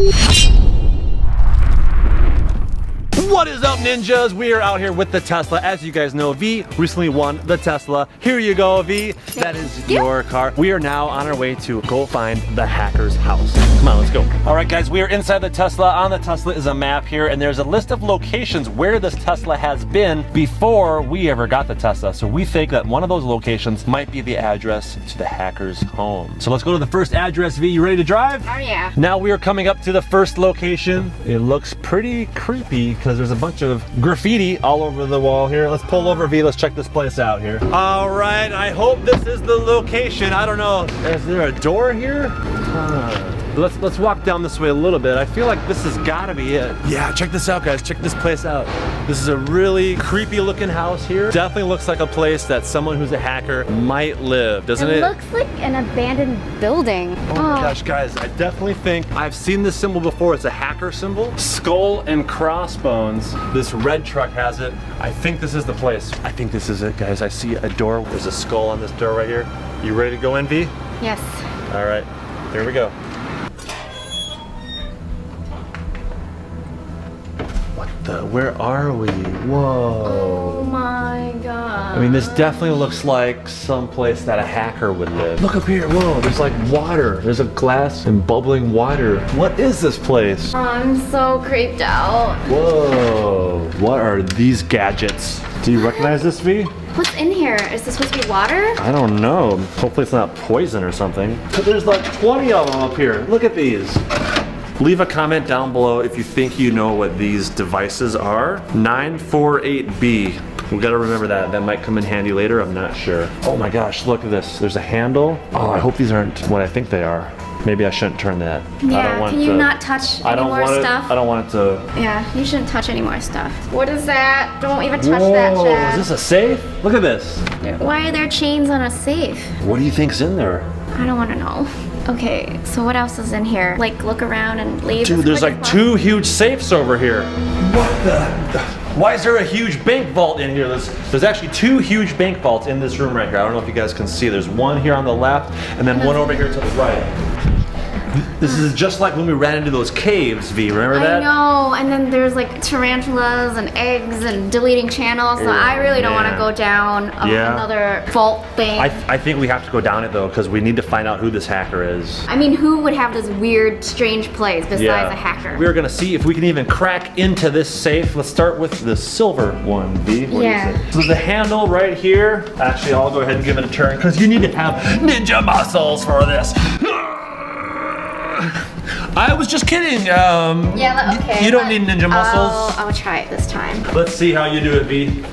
you what is up, ninjas? We are out here with the Tesla. As you guys know, Vy recently won the Tesla. Here you go, Vy. That is your car. We are now on our way to go find the hacker's house. Come on, let's go. All right, guys, we are inside the Tesla. On the Tesla is a map here, and there's a list of locations where this Tesla has been before we ever got the Tesla. So we think that one of those locations might be the address to the hacker's home. So let's go to the first address, Vy. You ready to drive? Oh yeah. Now we are coming up to the first location. It looks pretty creepy because there's a bunch of graffiti all over the wall here. Let's pull over Vy, let's check this place out here. All right, I hope this is the location. I don't know, is there a door here? Huh. Let's let's walk down this way a little bit. I feel like this has gotta be it. Yeah, check this out guys, check this place out. This is a really creepy looking house here. Definitely looks like a place that someone who's a hacker might live, doesn't it? It looks like an abandoned building. Oh my gosh, guys, I definitely think I've seen this symbol before. It's a hacker symbol. Skull and crossbones. This red truck has it. I think this is the place. I think this is it, guys. I see a door. There's a skull on this door right here. You ready to go in, Vy? Yes. All right, here we go. What the? Where are we? Whoa. Oh my god. I mean, this definitely looks like some place that a hacker would live. Look up here. Whoa, there's like water. There's a glass and bubbling water. What is this place? I'm so creeped out. Whoa. What are these gadgets? Do you recognize this, Vy? What's in here? Is this supposed to be water? I don't know. Hopefully it's not poison or something. But there's like 20 of them up here. Look at these. Leave a comment down below if you think you know what these devices are. 948B. We gotta remember that. That might come in handy later, I'm not sure. Oh my gosh, look at this. There's a handle. Oh, I hope these aren't what I think they are. Maybe I shouldn't turn that. I Yeah, don't want can you to, not touch I any don't more want stuff? It, I don't want it to. Yeah, you shouldn't touch any more stuff. What is that? Don't even touch that, Chad. is this a safe? Look at this. Why are there chains on a safe? What do you think's in there? I don't want to know. Okay, so what else is in here? Like, look around and leave. Dude, there's like two huge safes over here. What the? Why is there a huge bank vault in here? There's, there's actually two huge bank vaults in this room right here. I don't know if you guys can see. There's one here on the left and then one over here to the right. This is just like when we ran into those caves, Vy. Remember that? I know, and then there's like tarantulas and eggs and deleting channels, so Oh, I really don't want to go down um, Yeah. another vault thing. I, I, I think we have to go down it though because we need to find out who this hacker is. I mean, who would have this weird, strange place besides a hacker? We're gonna see if we can even crack into this safe. Let's start with the silver one, Vy. What do you Yeah. So the handle right here. Actually, I'll go ahead and give it a turn because you need to have ninja muscles for this. I was just kidding. Um, yeah, okay. You don't need ninja muscles. I'll, I'll try it this time. Let's see how you do it, Vy.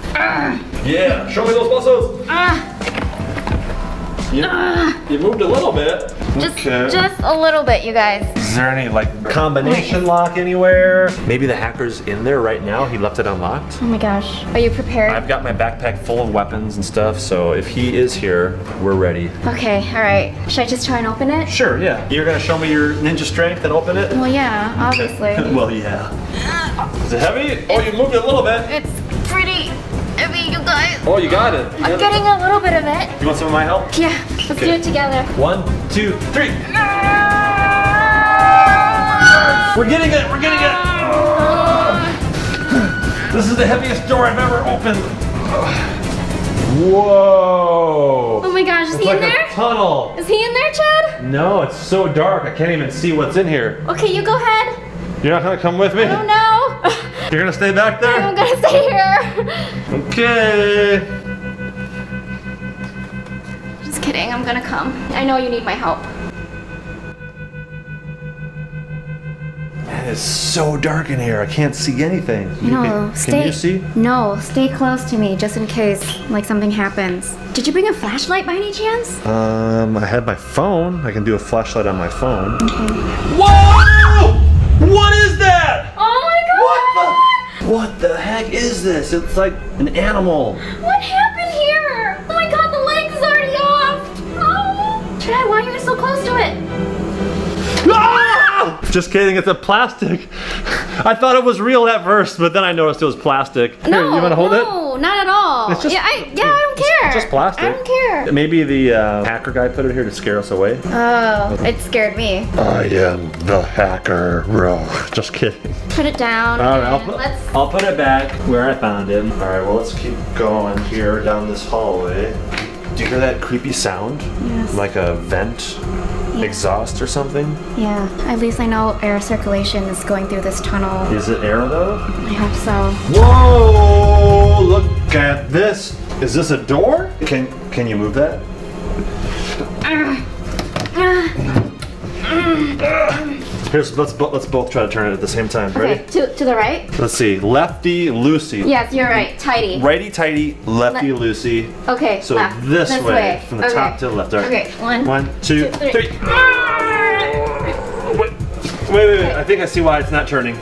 Yeah, show me those muscles. Ah, You, ah. you moved a little bit. just, okay. just a little bit, you guys. Is there any like combination lock anywhere? Maybe the hacker's in there right now. He left it unlocked. Oh my gosh, are you prepared? I've got my backpack full of weapons and stuff, so if he is here, we're ready. Okay, all right. Should I just try and open it? Sure, yeah. You're gonna show me your ninja strength and open it? Well, yeah, obviously. well, yeah. Is it heavy? Oh, you moved it a little bit. it's pretty heavy, you guys. Oh, you got it. You I'm got getting a little bit of it. You want some of my help? Yeah, let's do it together. One, two, three. We're getting it. We're getting it. Ah. This is the heaviest door I've ever opened. Whoa. Oh my gosh, is It's he like in there? a tunnel. Is he in there, Chad? No, it's so dark. I can't even see what's in here. Okay, you go ahead. You're not gonna come with me? Oh no. You're gonna stay back there? I'm gonna stay here. Okay. Just kidding, I'm gonna come. I know you need my help. Man, it's so dark in here. I can't see anything. You No, can, stay. Can you see? No, stay close to me just in case like something happens. Did you bring a flashlight by any chance? Um, I had my phone. I can do a flashlight on my phone. Whoa! What is that? Oh my god! What the heck is this? It's like an animal. What happened here? Oh my god, the leg is already off! Oh! Chad, why are you so close to it? Ah! Just kidding, it's a plastic. I thought it was real at first, but then I noticed it was plastic. Here, No, you wanna hold no, it? No, not at all. It's just- yeah, I, yeah, I don't care. just plastic. I don't care. Maybe the uh, hacker guy put it here to scare us away. Oh, it scared me. I am the hacker, bro. Just kidding. Put it down. All right, I'll put, let's. I'll put it back where I found it. All right, well, let's keep going here down this hallway. Do you hear that creepy sound? Yes. Like a vent exhaust or something? Yeah, at least I know air circulation is going through this tunnel. Is it air though? I hope so. Whoa! Look at this. Is this a door? Can can you move that? Ah. Ah. Ah. Here's let's let's both try to turn it at the same time. Ready? Okay, to, to the right? Let's see. Lefty loosey. Yes, you're right. Tidy. Righty tighty, lefty Le- loosey. Okay, So left. this, way, from the Okay. top to the left. All right. Okay, one. One, two, two, three. three. Ah! Wait, wait, wait, wait. I think I see why it's not turning.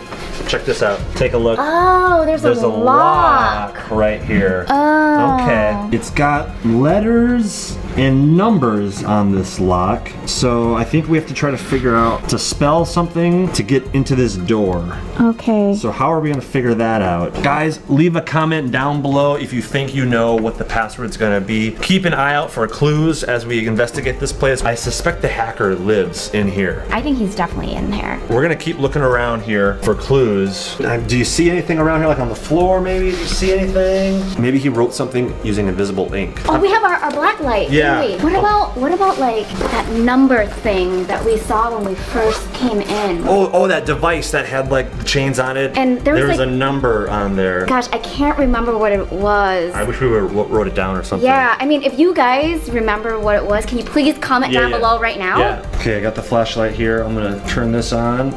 Check this out. Take a look. Oh, there's, There's a, a lock right here. Oh. Okay. It's got letters and numbers on this lock. So I think we have to try to figure out to spell something to get into this door. Okay. So how are we gonna figure that out? Guys, leave a comment down below if you think you know what the password's gonna be. Keep an eye out for clues as we investigate this place. I suspect the hacker lives in here. I think he's definitely in there. We're gonna keep looking around here for clues. Uh, do you see anything around here, like on the floor maybe? Do you see anything? Maybe he wrote something using invisible ink. Oh, we have our, our black light. don't Yeah. we? What about what about like that number thing that we saw when we first came in? Oh, oh, that device that had like the chains on it. And there was, was like- a number on there. Gosh, I can't remember what it was. I wish we were, wrote it down or something. yeah, I mean, if you guys remember what it was, can you please comment Yeah, down yeah. below right now? Yeah. Okay, I got the flashlight here. I'm gonna turn this on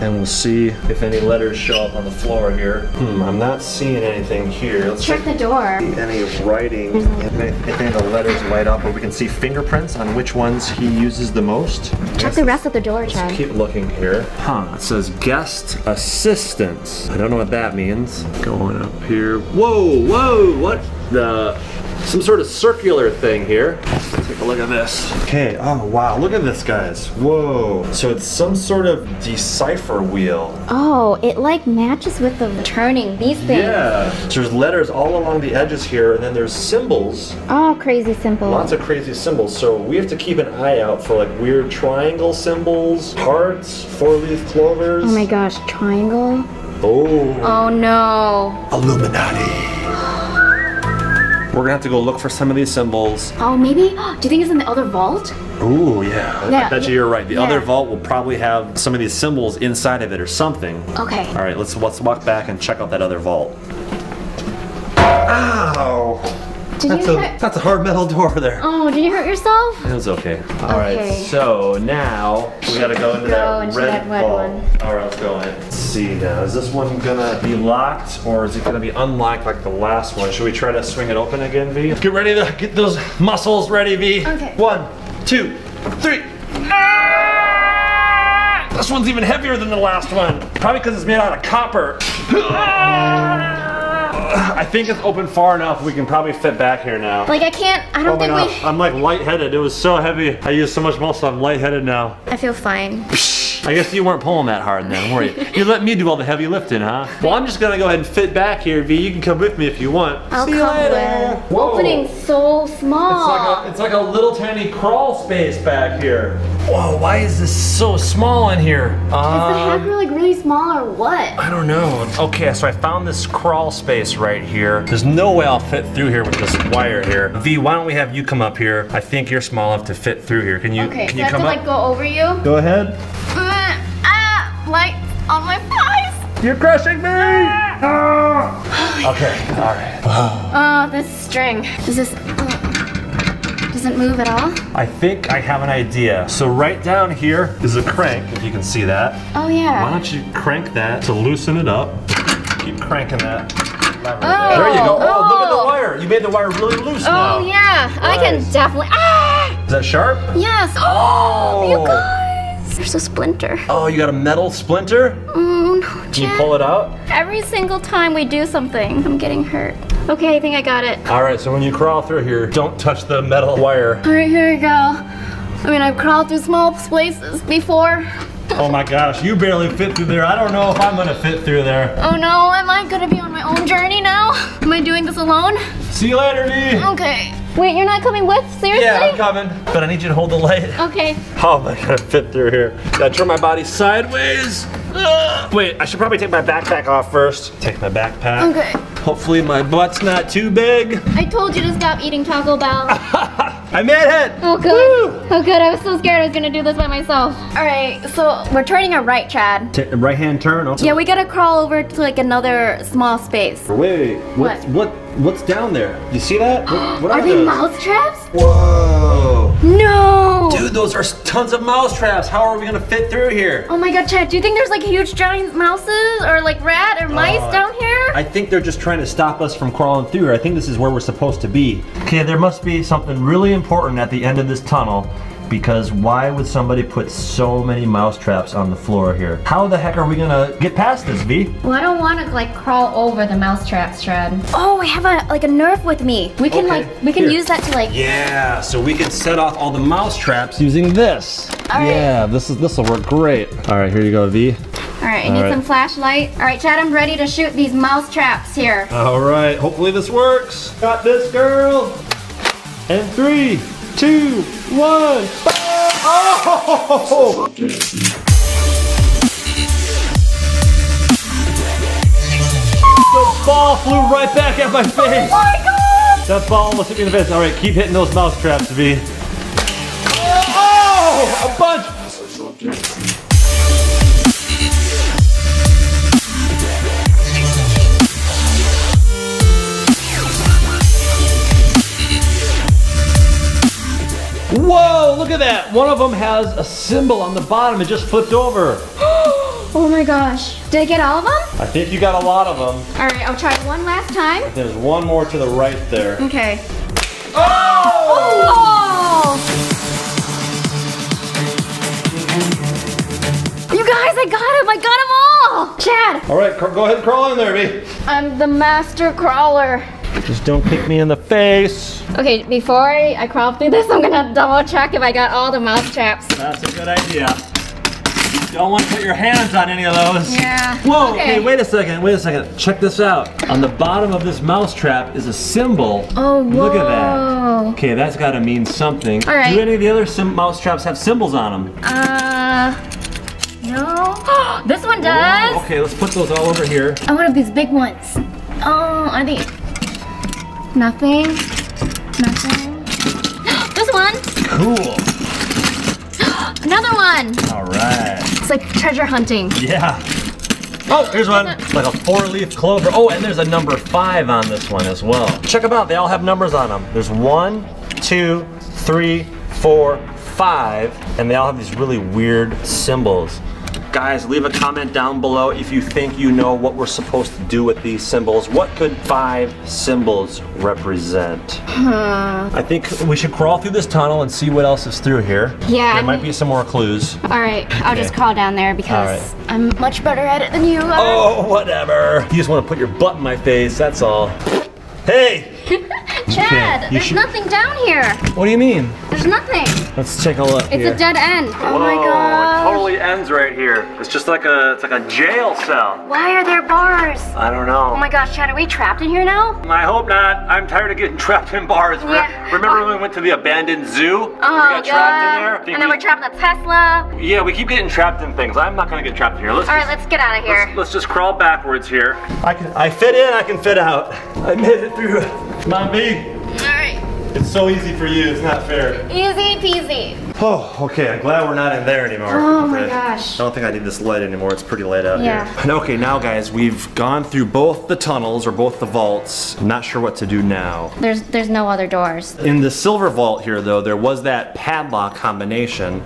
and we'll see if any letters show up on the floor here. Hmm, I'm not seeing anything here. Let's Check the door. any writing, if any if any of the letters light up, or we can see fingerprints on which ones he uses the most. Check the rest of the door, Let's Chad. keep looking here. Huh, it says guest assistance. I don't know what that means. Going up here. Whoa, whoa, what the? Some sort of circular thing here. Take a look at this. Okay, oh wow, look at this, guys. Whoa. So it's some sort of decipher wheel. Oh, it like matches with the turning these things. Yeah. So there's letters all along the edges here, and then there's symbols Oh, crazy symbols. Lots of crazy symbols, so we have to keep an eye out for like weird triangle symbols, hearts, four-leaf clovers. oh my gosh, triangle. Oh. Oh no. Illuminati. We're gonna have to go look for some of these symbols. Oh, maybe? Do you think it's in the other vault? Ooh, yeah. yeah. I Yeah. bet you you're right. The Yeah. other vault will probably have some of these symbols inside of it or something. Okay. All right, let's let's walk back and check out that other vault. Ow! Did That's you a hurt? that's a hard metal door there. Oh, did you hurt yourself? It was okay. All right, Okay. so now we gotta go into Go that into red that red vault. one. All right, let's go in. Let's see now. Is this one gonna be locked or is it gonna be unlocked like the last one? Should we try to swing it open again, Vy? Get ready to get those muscles ready, Vy. Okay. One, two, three. Ah! This one's even heavier than the last one. Probably because it's made out of copper. Ah! I think it's open far enough. We can probably fit back here now. Like I can't. I don't Oh think we. I'm like lightheaded. It was so heavy. I used so much muscle. I'm lightheaded now. I feel fine. I guess you weren't pulling that hard then, were you? You let me do all the heavy lifting, huh? Well, I'm just gonna go ahead and fit back here, Vy. You can come with me if you want. I'll See you come later. with. Whoa. Opening so It's small. like, a, it's like a little tiny crawl space back here. Whoa, why is this so small in here? Is the Um, hacker like really small or what? I don't know. Okay, so I found this crawl space right here. There's no way I'll fit through here with this wire here. Vy, why don't we have you come up here? I think you're small enough to fit through here. Can you Okay, can so you I have come to up? like go over you. Go ahead. Ah, on my thighs. You're crushing me! Ah! Okay, alright. Oh, this string. Does this? Doesn't move at all. I think I have an idea. So right down here is a crank, if you can see that. Oh yeah. Why don't you crank that to loosen it up? Keep cranking that. Oh, there. you go. Oh, look at the oh. wire. You made the wire really loose now. Oh yeah. I can definitely. Ah. Is that sharp? Yes. Oh. You guys. There's a splinter. Oh, you got a metal splinter? Oh no, Can you pull it out? Every single time we do something, I'm getting hurt. Okay, I think I got it. All right, so when you crawl through here, don't touch the metal wire. All right, here we go. I mean, I've crawled through small spaces before. Oh my gosh, you barely fit through there. I don't know if I'm gonna fit through there. Oh no, am I gonna be on my own journey now? Am I doing this alone? See you later, Vy. Okay. Wait, you're not coming with? Seriously? Yeah, I'm coming. But I need you to hold the light. Okay. Oh, How am I gonna fit through here? Gotta turn my body sideways. Ugh. Wait, I should probably take my backpack off first. Take my backpack. Okay. Hopefully my butt's not too big. I told you to stop eating Taco Bell. I made it! Oh good. Woo! Oh good, I was so scared I was gonna do this by myself. Alright, so we're turning a right, Chad. Ta- right hand turn. Also. Yeah, we gotta crawl over to like another small space. Wait, what's, what? What's down there? You see that? What, what Are they those? mouse traps? Whoa! Those are tons of mouse traps. How are we gonna fit through here? Oh my god, Chad, do you think there's like huge giant mouses or like rat or mice Uh, down here? I think they're just trying to stop us from crawling through. I think this is where we're supposed to be. Okay, there must be something really important at the end of this tunnel because why would somebody put so many mouse traps on the floor here? How the heck are we gonna get past this, Vy? Well, I don't want to like crawl over the mouse traps, Chad. Oh, I have a like a Nerf with me. We can Okay, like we can here. use that to like. Yeah, so we can set off all the mouse traps using this. All right. Yeah, this is this will work great. All right, here you go, Vy. All right, I need All right. some flashlight. All right, Chad, I'm ready to shoot these mouse traps here. All right, hopefully this works. Got this, girl. And three, two, one. Oh! The ball flew right back at my face. Oh my god! That ball almost hit me in the face. All right, keep hitting those mouse traps, Vy. Oh, a bunch. Whoa, look at that. One of them has a symbol on the bottom. It just flipped over. Oh my gosh. Did I get all of them? I think you got a lot of them. All right, I'll try one last time. There's one more to the right there. Okay. Oh! Oh! You guys, I got him! I got them all! Chad, All right, go ahead and crawl in there, me. I'm the master crawler. Just don't kick me in the face. Okay, before I, I crawl through this, I'm gonna double check if I got all the mouse traps. That's a good idea. Don't want to put your hands on any of those. Yeah. Whoa, Okay. okay, wait a second, wait a second. Check this out. On the bottom of this mouse trap is a symbol. Oh, Look at that. Okay, that's got to mean something. All right. Do any of the other sim- mouse traps have symbols on them? Uh, no. this one does. Okay, let's put those all over here. I want these big ones. Oh, are they? Nothing. Nothing. this one. Cool. Another one. All right. It's like treasure hunting. Yeah. Oh, here's one. Like a four-leaf clover. Oh, and there's a number five on this one as well. Check them out. They all have numbers on them. There's one, two, three, four, five, and they all have these really weird symbols. Guys, leave a comment down below if you think you know what we're supposed to do with these symbols. What could five symbols represent? I think we should crawl through this tunnel and see what else is through here. Yeah, There might be some more clues. All right, I'll just crawl down there because All I'm much better at it than you are. Oh, whatever. You just want to put your butt in my face, that's all. Hey! Chad, you there's should- nothing down here. What do you mean? There's nothing. Let's take a look It's a dead end. Oh my god. It totally ends right here. It's just like a it's like a jail cell. Why are there bars? I don't know. Oh my gosh, Chad, are we trapped in here now? I hope not. I'm tired of getting trapped in bars. Yeah. Remember Oh. when we went to the abandoned zoo? Oh, we got trapped in there? God. Think And then we- we're trapped in the Tesla. Yeah, we keep getting trapped in things. I'm not gonna get trapped in here. Let's All right, just, let's get out of here. let's, let's just crawl backwards here. I can I fit in, I can fit out. I made it through. Come on, Vy. All right. It's so easy for you, it's not fair. Easy peasy. Oh, okay. I'm glad we're not in there anymore. Oh my Okay. gosh. I don't think I need this light anymore. It's pretty late out Yeah. here. Okay, now guys, we've gone through both the tunnels or both the vaults. I'm not sure what to do now. There's there's no other doors. In the silver vault here, though, there was that padlock combination,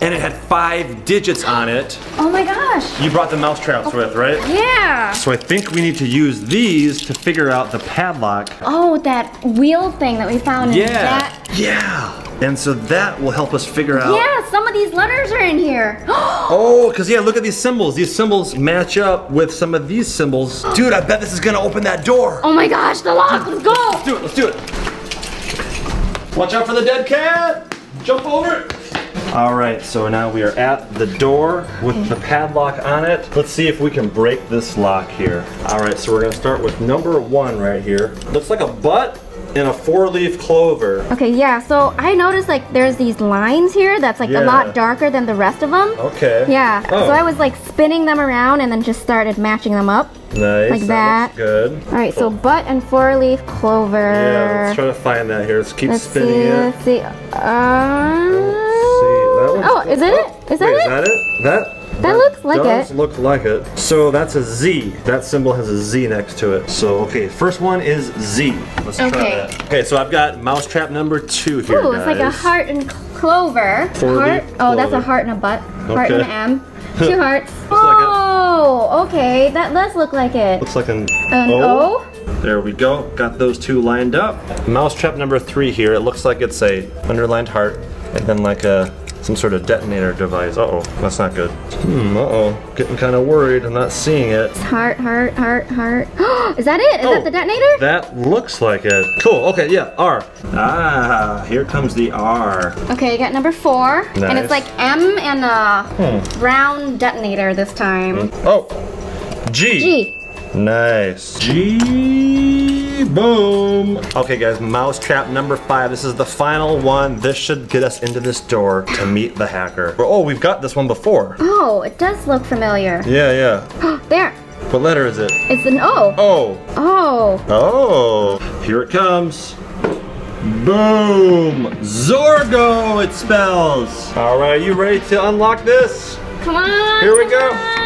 and it had five digits on it. Oh my gosh. You brought the mouse traps with, right? Yeah. So I think we need to use these to figure out the padlock. Oh, that wheel thing that we found in Yeah. that. Yeah. And so that will help us figure out. Yeah, some of these letters are in here. Oh, because yeah, look at these symbols. These symbols match up with some of these symbols. Dude, I bet this is gonna open that door. oh my gosh, the lock. Let's go. Let's do it, let's do it. Watch out for the dead cat. Jump over it. All right, so now we are at the door with the padlock on it. Let's see if we can break this lock here. All right, so we're gonna start with number one right here. Looks like a butt in a four-leaf clover. Okay, yeah, so I noticed like there's these lines here that's like Yeah. a lot darker than the rest of them. Okay. Yeah, Oh. so I was like spinning them around and then just started matching them up. Nice. like that. that. good. All right, so butt and four leaf clover. Yeah, let's try to find that here. Let's keep Let's spinning see, it. let's see. Uh, See, that one's oh, is it it? Is that Wait, it? is that it? That That looks like does it. look like it. So that's a Z. That symbol has a Z next to it. So okay, first one is Z. Let's try Okay. that. Okay, so I've got mousetrap number two here, Ooh, it's like a heart and clover. Heart. Oh, that's a heart and a butt. Heart and an M. Two hearts. like oh, okay. That does look like it. Looks like an, An O. O. There we go. Got those two lined up. Mousetrap number three here. It looks like it's a underlined heart and then like a some sort of detonator device. Uh oh, that's not good. Hmm. Uh oh, getting kind of worried. I'm not seeing it. Heart, heart, heart, heart. is that it? Is Oh. that the detonator? That looks like it. Cool. Okay. Yeah. R. Ah, here comes the R. Okay, I got number four. And it's like M and a Hmm. brown detonator this time. Oh. G. G. Nice. G. Boom. Okay, guys. Mousetrap number five. This is the final one. This should get us into this door to meet the hacker. Oh, we've got this one before. Oh, it does look familiar. Yeah, yeah. there. What letter is it? It's an O. Oh. Oh. Oh. Here it comes. Boom! Zorgo, it spells. All right, you ready to unlock this? Come on. Here we come go. on.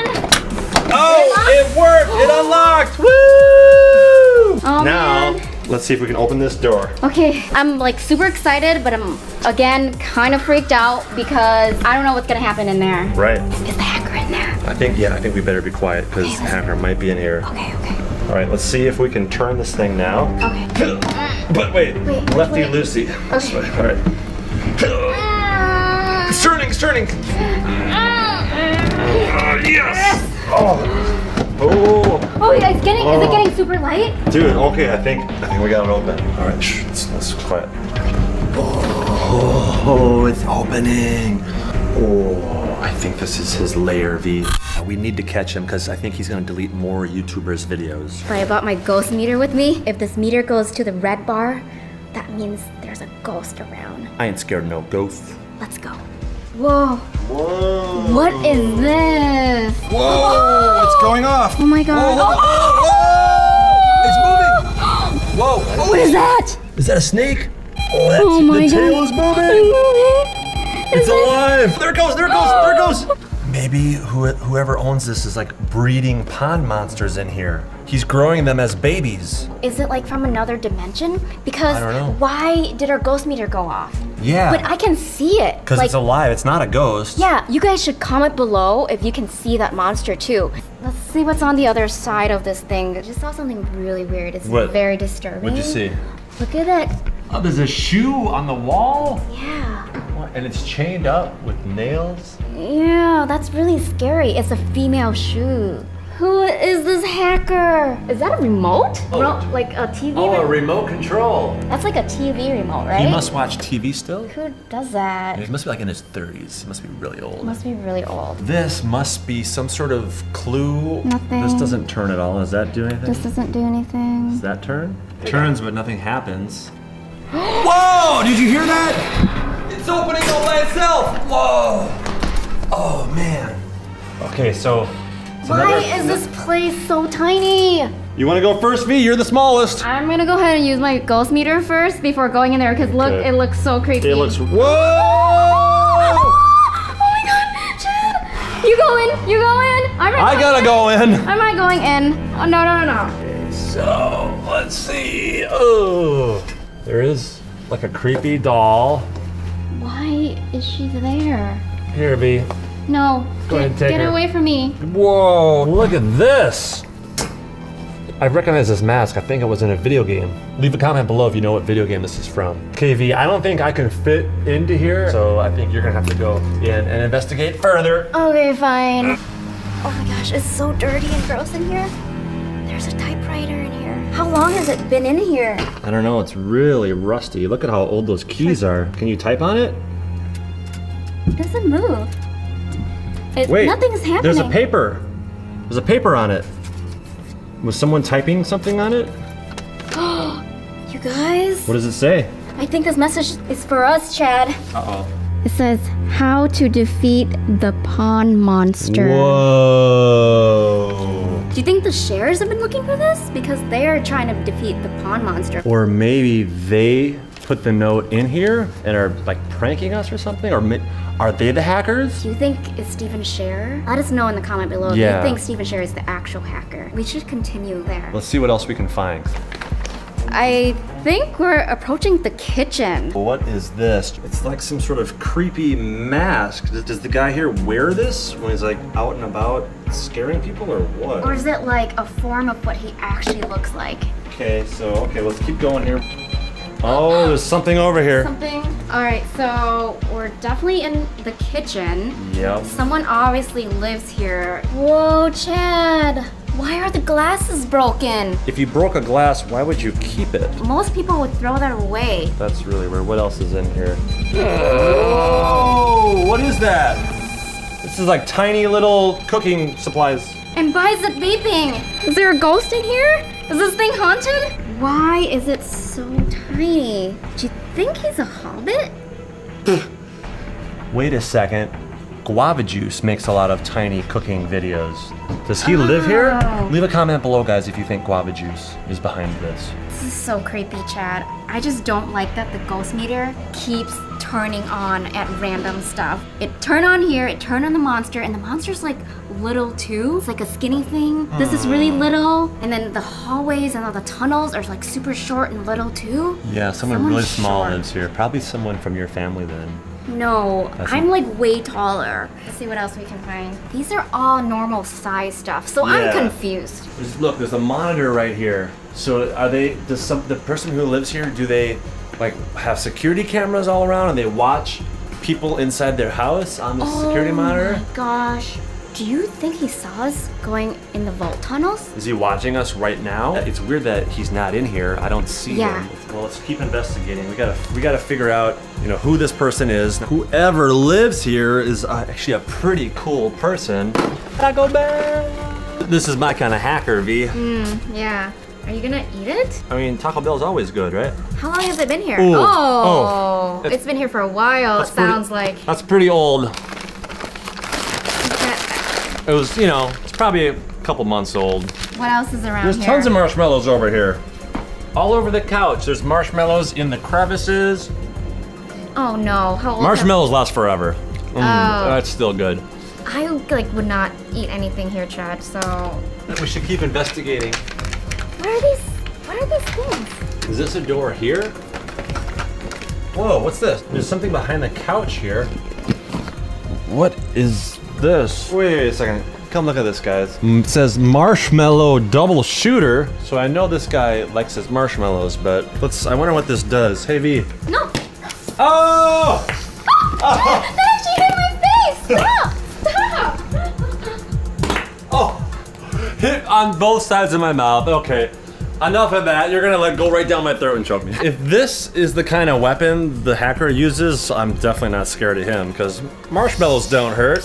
Oh, it worked! It oh. unlocked! Woo! Oh, now, man. let's see if we can open this door. Okay, I'm like super excited, but I'm again kind of freaked out because I don't know what's gonna happen in there. Right. Is the hacker in there? I think, yeah, I think we better be quiet because Okay, hacker might be in here. Okay, okay, All right, let's see if we can turn this thing now. okay. But wait, Wait, lefty loosey. This Okay. way. All right. It's turning, it's turning. Yes. Oh. Oh. Oh yeah, it's getting. Is Oh. it getting super light? Dude, okay, I think I think we got it open. All right, shh, let's, let's quiet. Oh, it's opening. Oh, I think this is his layer Vy. Uh, We need to catch him because I think he's gonna delete more YouTubers' videos. I bought my ghost meter with me. If this meter goes to the red bar, that means there's a ghost around. I ain't scared of no ghost. Let's go. Whoa. Whoa. What is this? Whoa! It's going off. Oh my god. It's moving. Whoa! Oh, what is that? Is that a snake? Oh, that's, Oh my the god. tail is moving. It's alive! There it goes, there it goes, there it goes! Maybe who, whoever owns this is like breeding pond monsters in here. He's growing them as babies. Is it like from another dimension? Because I don't know. why did our ghost meter go off? Yeah. But I can see it. Because like, it's alive, it's not a ghost. Yeah, you guys should comment below if you can see that monster too. Let's see what's on the other side of this thing. I just saw something really weird. It's What? very disturbing. What'd you see? Look at it. Oh, there's a shoe on the wall? Yeah. And it's chained up with nails? Yeah, that's really scary. It's a female shoe. Who is this hacker? Is that a remote? Oh. Ro- like a TV Oh, a remote? remote control. That's like a TV remote, right? He must watch TV still? Who does that? He must be like in his 30s. He must be really old. Must be really old. This must be some sort of clue. Nothing. This doesn't turn at all. Does that do anything? This doesn't do anything. Does that turn? Turns, but nothing happens. Whoa! Did you hear that? It's opening all by itself. Whoa! Oh man. Okay, so. it's Why another- is this place so tiny? You want to go first, Vy? You're the smallest. I'm gonna go ahead and use my ghost meter first before going in there because look, Okay. it looks so creepy. It looks. Whoa! Oh my god, Chad! You go in, you go in. I'm not I gotta in. go in. I'm not going in. Oh no no no no. So let's see. Oh, there is like a creepy doll. Why is she there? Here, Vy. No. Go get, ahead and take get her. away from me. Whoa, look at this. I recognize this mask. I think it was in a video game. Leave a comment below if you know what video game this is from. KV, I don't think I can fit into here, so I think you're gonna have to go in and investigate further. Okay, fine. Oh my gosh, it's so dirty and gross in here. There's a typewriter in here. How long has it been in here? I don't know, it's really rusty. Look at how old those keys are. Can you type on it? It doesn't move. It, Wait, nothing's happening. There's a paper. There's a paper on it. Was someone typing something on it? You guys, What does it say? I think this message is for us, Chad. Uh-oh. It says, How to defeat the pond monster. Whoa. Do you think the shares have been looking for this? Because they're trying to defeat the pond monster. Or maybe they put the note in here and are like pranking us or something? Or are they the hackers? Do you think it's Stephen Share? Let us know in the comment below Yeah. if you think Stephen Share is the actual hacker. We should continue there. Let's see what else we can find. I think we're approaching the kitchen. What is this? It's like some sort of creepy mask. Does, does the guy here wear this when he's like out and about scaring people or what? Or is it like a form of what he actually looks like? Okay, so okay, let's keep going here. Oh, there's something over here. Something? Alright, so we're definitely in the kitchen. Yep. Someone obviously lives here. Whoa, Chad! Why are the glasses broken? If you broke a glass, why would you keep it? Most people would throw that away. That's really weird. What else is in here? Oh, what is that? This is like tiny little cooking supplies. And why is it beeping? Is there a ghost in here? Is this thing haunted? Why is it so tiny? Do you think he's a hobbit? Wait a second. Guava Juice makes a lot of tiny cooking videos. Does he live here? Oh. Leave a comment below, guys, if you think Guava Juice is behind this. This is so creepy, Chad. I just don't like that the ghost meter keeps turning on at random stuff. It turned on here, it turned on the monster, and the monster's like little too. It's like a skinny thing. This is really hmm. little, and then the hallways and all the tunnels are like super short and little too. Yeah, someone Someone really small short. lives here. Probably someone from your family then. No, That's I'm not- like way taller. Let's see what else we can find. These are all normal size stuff, so Yeah. I'm confused. There's, look, there's a monitor right here. So are they? Does some the person who lives here? Do they like have security cameras all around and they watch people inside their house on the security oh monitor? oh monitor? my gosh. Do you think he saw us going in the vault tunnels? Is he watching us right now? It's weird that he's not in here. I don't see Yeah. him. Well, let's keep investigating. We gotta we gotta figure out you know who this person is. Whoever lives here is uh, actually a pretty cool person. Taco Bell. This is my kind of hacker, Vy. Yeah. Are you gonna eat it? I mean, Taco Bell's always good, right? How long has it been here? Ooh. Oh, Oh. it's been here for a while. It That's pretty- sounds like. That's pretty old. It was, you know, it's probably a couple months old. What else is around There's here? tons of marshmallows over here. All over the couch. There's marshmallows in the crevices. Oh no! How old? Marshmallows last forever. Mm, Oh. That's still good. I like would not eat anything here, Chad. So We should keep investigating. what are these? What are these things? Is this a door here? Whoa, what's this? There's something behind the couch here. What is this? Wait a second. Come look at this, guys. It says marshmallow double shooter. So I know this guy likes his marshmallows, but let's. I wonder what this does. Hey Vy. No! Oh! That actually hit my face! Stop! Stop! Oh! Hit on both sides of my mouth. Okay. Enough of that. You're gonna let go right down my throat and choke me. If this is the kind of weapon the hacker uses, I'm definitely not scared of him because marshmallows don't hurt.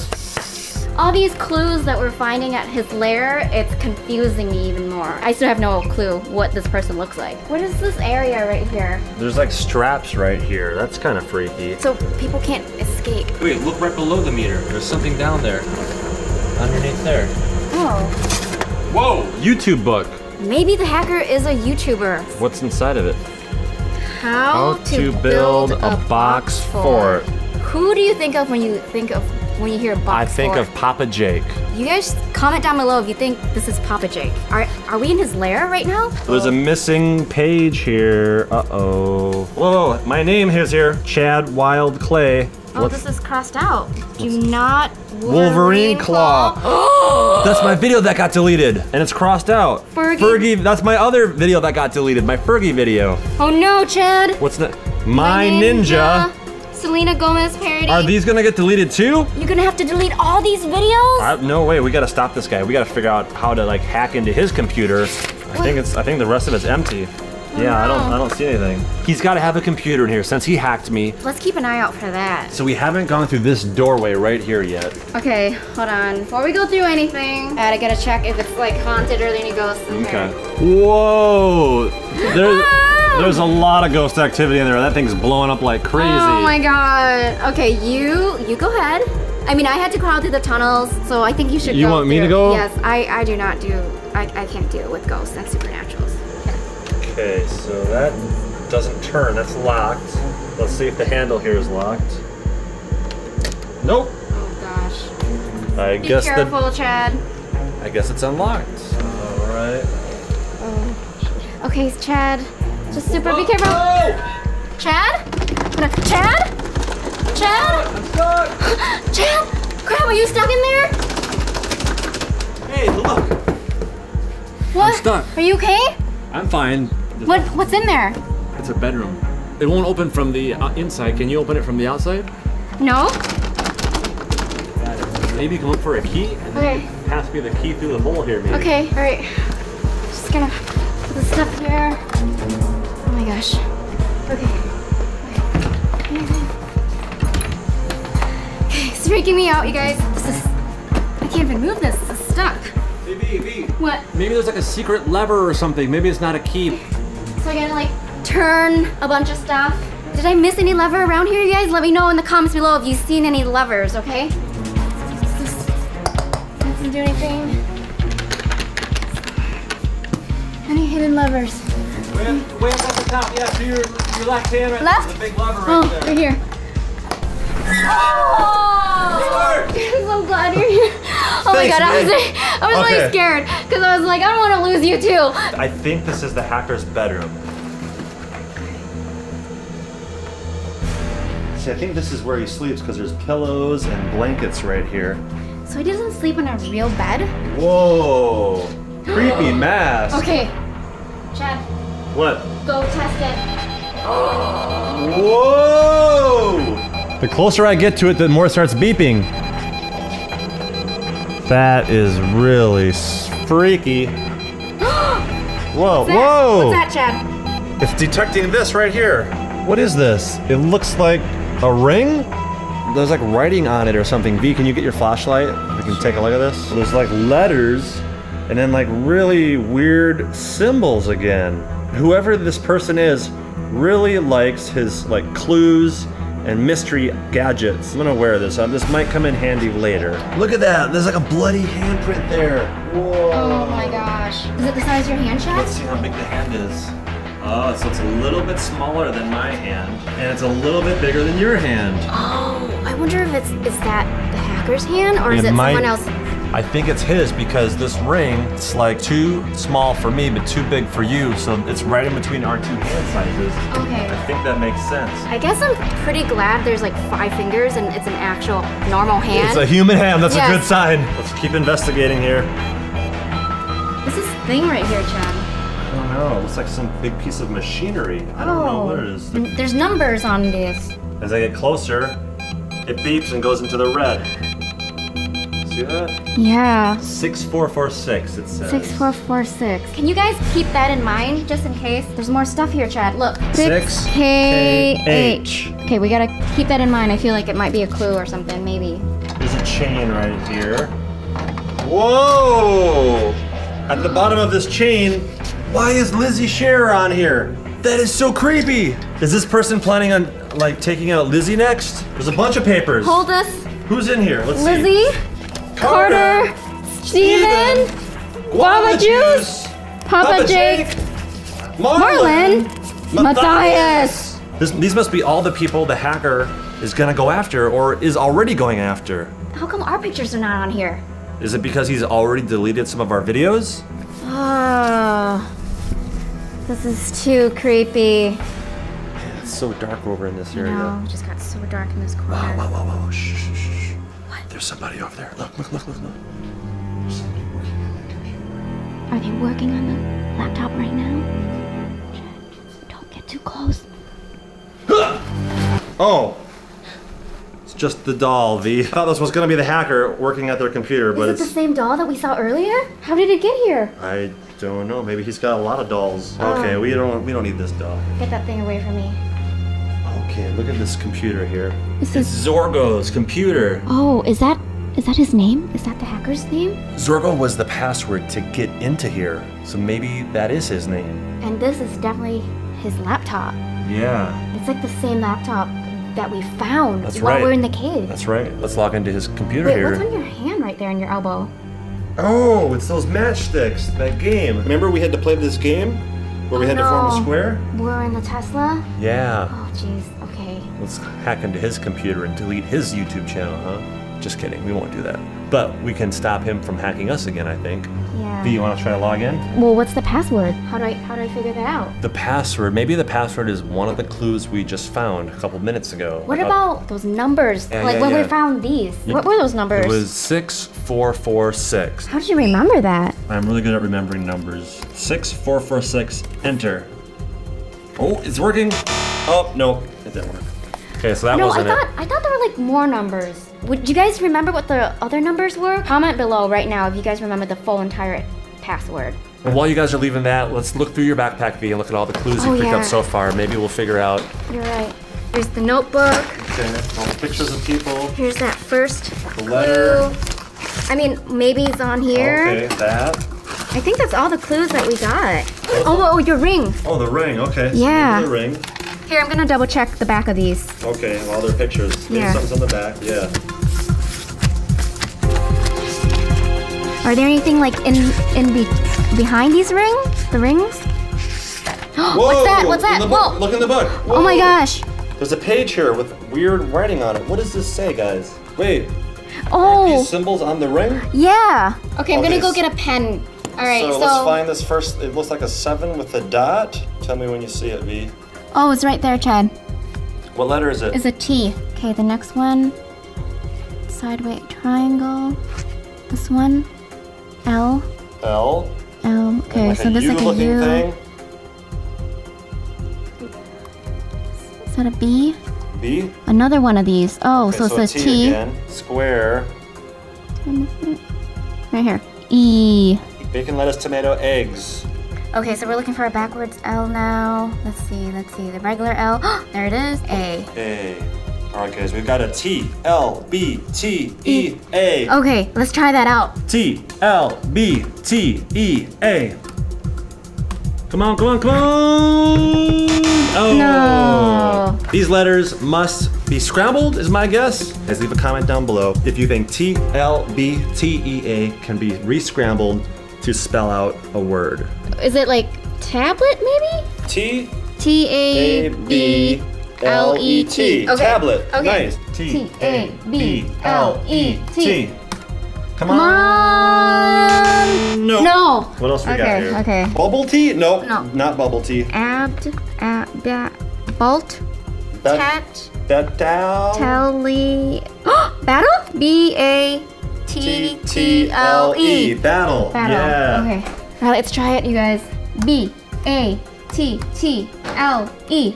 All these clues that we're finding at his lair, it's confusing me even more. I still have no clue what this person looks like. What is this area right here? There's like straps right here. That's kind of freaky. So people can't escape. Wait, look right below the meter. There's something down there. Underneath there. Oh. Whoa! YouTube book. Maybe the hacker is a YouTuber. What's inside of it? How, to build a box fort. Who do you think of when you think of when you hear box I think fort? of Papa Jake. You guys comment down below if you think this is Papa Jake. Are are we in his lair right now? There's a missing page here. Uh oh. Whoa, my name is here. Chad Wild Clay. Oh, What's- this is crossed out. Do not Wolverine Claw. That's my video that got deleted, and it's crossed out. Fergie. Fergie. That's my other video that got deleted. My Fergie video. Oh no, Chad. What's that? My, Ninja. Selena Gomez parody. Are these gonna get deleted too? You're gonna have to delete all these videos? No way. We gotta stop this guy. We gotta figure out how to like hack into his computer. I think it's. I think the rest of it's empty. Yeah, I don't. I don't see anything. He's got to have a computer in here since he hacked me. Let's keep an eye out for that. So we haven't gone through this doorway right here yet. Okay, hold on. Before we go through anything, I gotta get a check if it's like haunted or any ghosts in there. Whoa! There's, Ah! There's a lot of ghost activity in there. That thing's blowing up like crazy. Oh my god. Okay, you you go ahead. I mean, I had to crawl through the tunnels, so I think you should go. You go want me to go? Yes, I, I do not do, I, I can't deal with ghosts and supernaturals. Okay, so that doesn't turn. That's locked. Let's see if the handle here is locked. Nope. Oh gosh. I Be guess careful, the Chad. I guess it's unlocked. All right. Okay, Chad. Just super be careful. Chad? No, Chad? Chad? Chad? Crap, are you stuck in there? Hey, look. What? stuck. Are you okay? I'm fine. What what's in there? It's a bedroom. It won't open from the uh, inside. Can you open it from the outside? No? Maybe you can look for a key and Okay. then pass me the key through the hole here, maybe. Okay, alright. Just gonna put the stuff here. Gosh. Okay. Okay, it's freaking me out, you guys. This is. I can't even move this. This is stuck. Maybe, maybe. What? Maybe there's like a secret lever or something. Maybe it's not a key. So I gotta like turn a bunch of stuff. Did I miss any lever around here, you guys? Let me know in the comments below if you've seen any levers, okay? Doesn't do anything. Any hidden levers? Way, way up at the top. Yeah, to your, your left hand. Right Left? There's a big lever right Oh, there. right here. Oh! I'm so glad you're here. Oh my Thanks, god, I was, man. I was Okay. really scared because I was like, I don't want to lose you too. I think this is the hacker's bedroom. See, I think this is where he sleeps because there's pillows and blankets right here. So he doesn't sleep in a real bed? Whoa! Creepy mask. Okay. Chad, What? go test it. Whoa! The closer I get to it, the more it starts beeping. That is really freaky. Whoa, What's whoa! What's that, Chad? It's detecting this right here. What is this? It looks like a ring? There's like writing on it or something. Vy, can you get your flashlight? We can take a look at this. There's like letters and then like really weird symbols again. Whoever this person is really likes his like clues and mystery gadgets. I'm gonna wear this. Uh, this might come in handy later. Look at that. There's like a bloody handprint there. Whoa. Oh my gosh. Is it the size of your hand, Chad? Let's see how big the hand is. Oh, so it's a little bit smaller than my hand, and it's a little bit bigger than your hand. Oh, I wonder if it's is that the hacker's hand or is It it might- someone else? I think it's his because this ring, it's like too small for me, but too big for you, so it's right in between our two hand sizes. Okay. I think that makes sense. I guess I'm pretty glad there's like five fingers and it's an actual normal hand. It's a human hand, that's a good sign. Let's keep investigating here. What's this thing right here, Chad? I don't know, it looks like some big piece of machinery. I don't know what it is. Oh, there's numbers on this. As I get closer, it beeps and goes into the red. See? Yeah. 6446 it says. Six four four six. Can you guys keep that in mind just in case? There's more stuff here, Chad. Look. Six K K H. Okay, we gotta keep that in mind. I feel like it might be a clue or something, maybe. There's a chain right here. Whoa! At the bottom of this chain, why is Lizzie Sharer on here? That is so creepy. Is this person planning on like taking out Lizzie next? There's a bunch of papers. Hold us, Who's in here? Let's see. Lizzie, Carter, Steven, Guava Juice, Papa Jake, Marlin, Matthias. This, these must be all the people the hacker is gonna go after or is already going after. How come our pictures are not on here? Is it because he's already deleted some of our videos? Oh, this is too creepy. It's so dark over in this area. No, it just got so dark in this corner. Whoa, whoa, whoa, whoa, shh, shh, shh, shh. There's somebody over there. Look, look, look, look, look. Are they working on the laptop right now? Don't get too close. Oh! It's just the doll, Vy. I thought this was gonna be the hacker working at their computer, but Is it it's. the same doll that we saw earlier? How did it get here? I don't know. Maybe he's got a lot of dolls. Okay, oh. we don't we don't need this doll. Get that thing away from me. Okay, look at this computer here. This It's Zorgo's computer. Oh, is that is that his name? Is that the hacker's name? Zorgo was the password to get into here, so maybe that is his name. And this is definitely his laptop. Yeah, It's like the same laptop that we found That's while right. we we're in the cave. that's right. Let's log into his computer Wait, here. what's on your hand right there on your elbow? Oh, it's those matchsticks, that game. Remember we had to play this game where we Oh, had to form a square? We're in the Tesla? Yeah. Oh, jeez. Let's hack into his computer and delete his YouTube channel, huh? Just kidding, we won't do that. But we can stop him from hacking us again, I think. Yeah. Vy, you want to try to log in? Well, what's the password? How do I how do I figure that out? The password, maybe the password is one of the clues we just found a couple minutes ago. What Uh, about those numbers? Yeah, like yeah, when we found these. What were those numbers? It was 6446. How did you remember that? I'm really good at remembering numbers. 6446, enter. Oh, it's working. Oh, no, it didn't work. Okay, so that No, I wasn't thought it. I thought there were like more numbers. Would you guys remember what the other numbers were? Comment below right now if you guys remember the full entire password. And while you guys are leaving that, let's look through your backpack, Vy, and look at all the clues you Oh, picked yeah. up so far. Maybe we'll figure out. You're right. Here's the notebook. Okay, all the pictures of people. Here's that first The letter. clue. I mean, maybe it's on here. Okay, that. I think that's all the clues that we got. Oh, oh, oh your ring. Oh, the ring. Okay. Yeah. The ring. Here, I'm gonna double check the back of these. Okay, all their pictures. Maybe Yeah. something's on the back. Yeah. Are there anything like in in be, behind these rings? The rings? Whoa, What's that? What's that? The book. Whoa! Look in the book. Oh my gosh! There's a page here with weird writing on it. What does this say, guys? Wait, Oh, these symbols on the ring? yeah. Okay, I'm Okay, gonna go get a pen. All right, so, so, let's find this first. It looks like a seven with a dot. Tell me when you see it, V. oh, it's right there, Chad. What letter is it? Is a T. Okay, the next one, sideways triangle. This one, L. L. L. Okay, like so this is like a U. thing. Is that a B? B. Another one of these. Oh, Okay, so it a says T T. again. Square. Right here. E. Bacon, lettuce, tomato, eggs. Okay, so we're looking for a backwards L now. Let's see, let's see. The regular L. there it is. A. A. All right, guys, we've got a T, L, B, T, E, A. Okay, let's try that out. T, L, B, T, E, A. Come on, come on, come on! Oh! No. These letters must be scrambled, is my guess. Guys, leave a comment down below if you think T, L, B, T, E, A can be re-scrambled to spell out a word. Is it like tablet maybe? T, T A, A B, B L, E, T. Okay. Tablet. Okay. Nice. T A B L E T. Come Come on. on. No. No. What else we got Okay, here? okay. Bubble tea? Nope. No. Not bubble tea. Abt. Ab. ba- Bolt. That, Tat. that down. Tele. Battle. B A T T L E. Battle. Battle. Yeah. Okay. All right, let's try it, you guys. B A T T L E.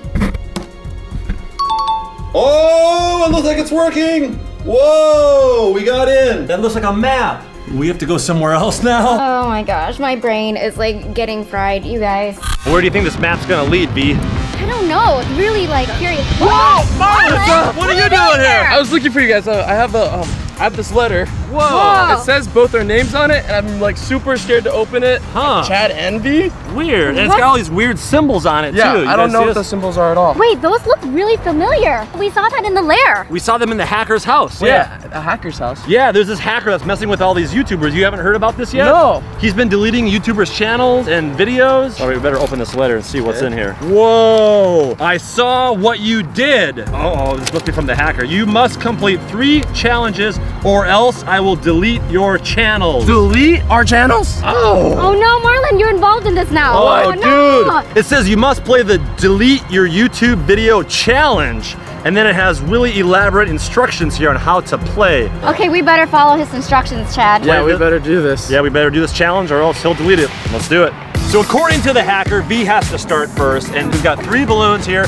Oh, it looks like it's working. Whoa, we got in. That looks like a map. We have to go somewhere else now. Oh my gosh, my brain is like getting fried, you guys. Where do you think this map's gonna lead, Vy? I don't know. It's really like curious. Whoa, Marlin, Marlin, what's? What are you doing here? I was looking for you guys. Uh, I have a, um, I have this letter. Whoa. It says both our names on it, and I'm like super scared to open it. Huh. Chad and Vy. Weird. And it's What? got all these weird symbols on it Yeah, too. You I don't know what the symbols are at all. Wait, those look really familiar. We saw that in the lair. We saw them in the hacker's house. Yeah, a hacker's house. Yeah, there's this hacker that's messing with all these YouTubers. You haven't heard about this yet? No. He's been deleting YouTubers' channels and videos. All right, we better open this letter and see what's in here. Whoa! I saw what you did. Uh oh, this must be from the hacker. You must complete three challenges or else I will delete your channels. Delete our channels. oh! Oh no, Marlin, you're involved in this now. Oh, oh, no. dude! It says you must play the delete your YouTube video challenge. And then it has really elaborate instructions here on how to play. Okay, we better follow his instructions, Chad. Yeah, we better do this. Yeah, we better do this challenge or else he'll delete it. Let's do it. So according to the hacker, Vy has to start first, and we've got three balloons here.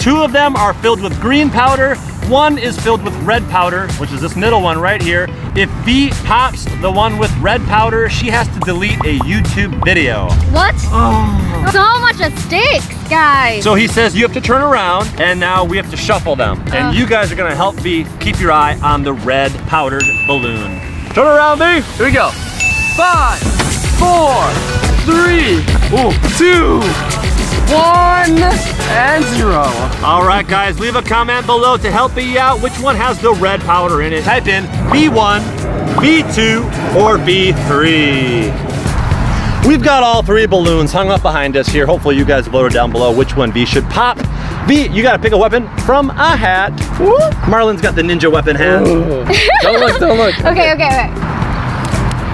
Two of them are filled with green powder, one is filled with red powder, which is this middle one right here. If Vy pops the one with red powder, she has to delete a YouTube video. What? Oh. So much at stake, guys. So he says you have to turn around and now we have to shuffle them. And Uh. you guys are gonna help Vy keep your eye on the red powdered balloon. Turn around, Vy. Here we go. Five, four, three, ooh, two, one, and zero. All right, guys, leave a comment below to help me out which one has the red powder in it. Type in B1, B2, or B3. We've got all three balloons hung up behind us here. Hopefully you guys voted down below which one Vy should pop. Vy, you gotta pick a weapon from a hat. Marlin's got the ninja weapon hat. Don't look, don't look. Okay, okay, okay.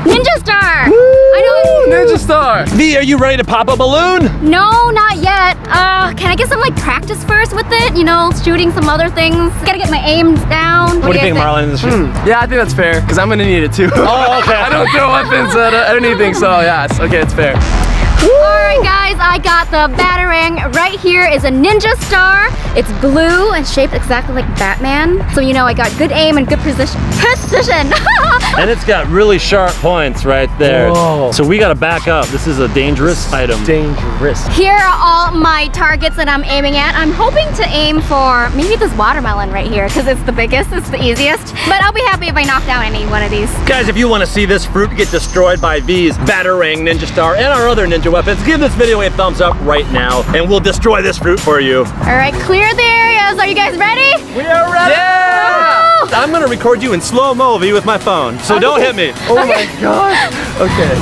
Ninja Star! I know. Ninja Star. Vy, are you ready to pop a balloon? No, not yet. Uh, can I get some like practice first with it? You know, shooting some other things. Gotta get my aim down. What do you think, Marlin? This is- Yeah, I think that's fair, because I'm gonna need it too. Oh, okay. I don't throw weapons at, at anything, so yeah, okay, it's fair. Alright guys, I got the Batarang. Right here is a Ninja Star. It's blue and shaped exactly like Batman. So you know I got good aim and good precision. Precision! And it's got really sharp points right there. Whoa. So we gotta back up. This is a dangerous item. Dangerous. Here are all my targets that I'm aiming at. I'm hoping to aim for maybe this watermelon right here because it's the biggest, it's the easiest. But I'll be happy if I knock down any one of these. Guys, if you want to see this fruit get destroyed by Vy's Batarang Ninja Star and our other ninja weapons, give this video a thumbs up right now and we'll destroy this fruit for you. Alright, clear the areas. Are you guys ready? We are ready! Yeah! I'm gonna record you in slow-mo, with my phone, so don't hit me. Oh my god. Okay.